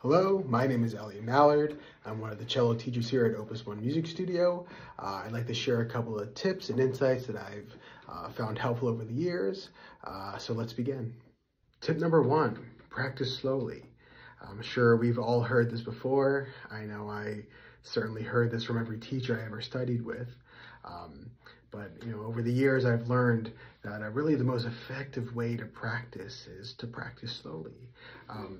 Hello, my name is Elliot Mallard. I'm one of the cello teachers here at Opus One Music Studio. Uh, I'd like to share a couple of tips and insights that I've uh, found helpful over the years. Uh, so let's begin. Tip number one, practice slowly. I'm sure we've all heard this before. I know I certainly heard this from every teacher I ever studied with. Um, but you know, over the years, I've learned that uh, really the most effective way to practice is to practice slowly. Um,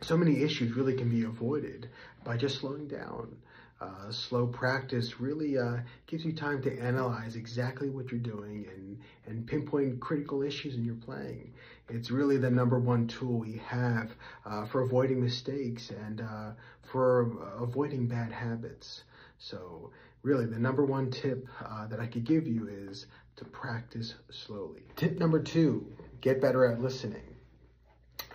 so many issues really can be avoided by just slowing down. Uh, slow practice really uh, gives you time to analyze exactly what you're doing and, and pinpoint critical issues in your playing. It's really the number one tool we have uh, for avoiding mistakes and uh, for avoiding bad habits. So really the number one tip uh, that I could give you is to practice slowly. Tip number two, get better at listening.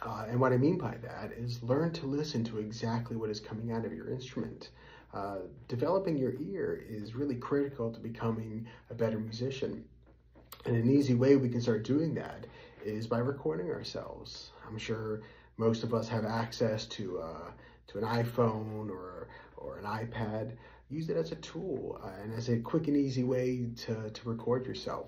Uh, and what I mean by that is learn to listen to exactly what is coming out of your instrument. Uh, developing your ear is really critical to becoming a better musician. And an easy way we can start doing that is by recording ourselves. I'm sure most of us have access to, uh, to an iPhone or, or an iPad. Use it as a tool uh, and as a quick and easy way to, to record yourself.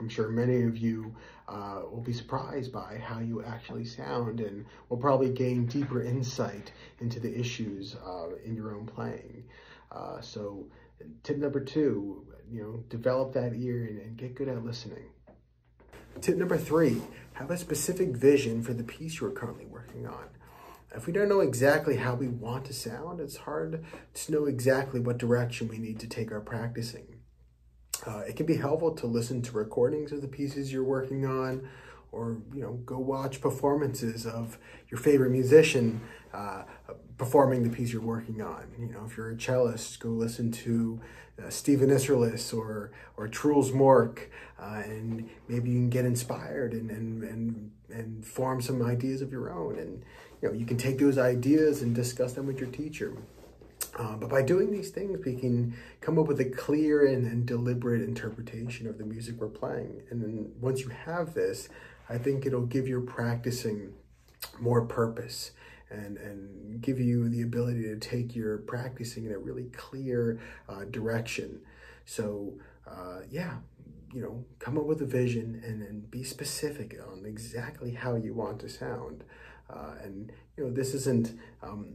I'm sure many of you uh, will be surprised by how you actually sound and will probably gain deeper insight into the issues uh, in your own playing. Uh, so tip number two, you know, develop that ear and, and get good at listening. Tip number three, have a specific vision for the piece you're currently working on. If we don't know exactly how we want to sound, it's hard to know exactly what direction we need to take our practicing. Uh, it can be helpful to listen to recordings of the pieces you're working on or, you know, go watch performances of your favorite musician uh, performing the piece you're working on. You know, if you're a cellist, go listen to uh, Stephen Isserlis or, or Truls Mork, uh, and maybe you can get inspired and, and, and, and form some ideas of your own. And, you know, you can take those ideas and discuss them with your teacher. Uh, but by doing these things, we can come up with a clear and, and, deliberate interpretation of the music we're playing. And then once you have this, I think it'll give your practicing more purpose and, and give you the ability to take your practicing in a really clear uh, direction. So, uh, yeah, you know, come up with a vision and then be specific on exactly how you want to sound. Uh, and, you know, this isn't, um,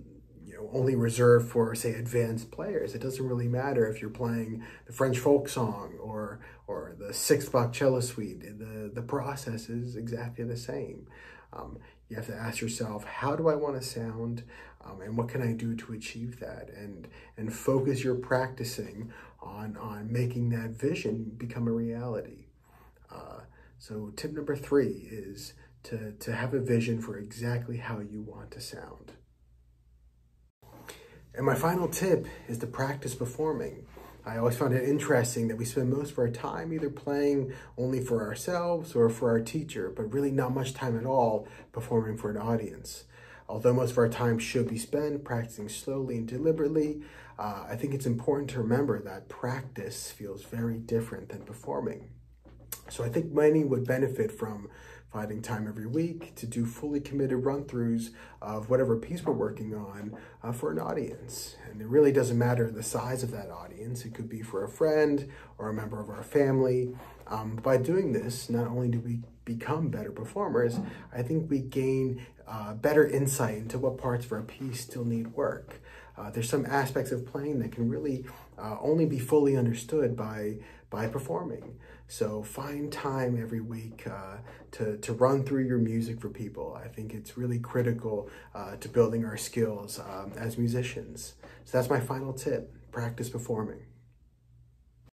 you know, only reserved for, say, advanced players. It doesn't really matter if you're playing the French folk song or or the sixth Bach cello suite. The, the process is exactly the same. Um, you have to ask yourself, how do I want to sound? Um, and what can I do to achieve that? And and focus your practicing on, on making that vision become a reality. Uh, so tip number three is to, to have a vision for exactly how you want to sound. And my final tip is to practice performing. I always found it interesting that we spend most of our time either playing only for ourselves or for our teacher, but really not much time at all performing for an audience. Although most of our time should be spent practicing slowly and deliberately, uh, I think it's important to remember that practice feels very different than performing. So I think many would benefit from finding time every week to do fully committed run-throughs of whatever piece we're working on uh, for an audience. And it really doesn't matter the size of that audience. It could be for a friend or a member of our family. Um, by doing this, not only do we become better performers, I think we gain uh, better insight into what parts of our piece still need work. Uh, there's some aspects of playing that can really uh, only be fully understood by, by performing. So find time every week uh, to, to run through your music for people. I think it's really critical uh, to building our skills um, as musicians. So that's my final tip, practice performing.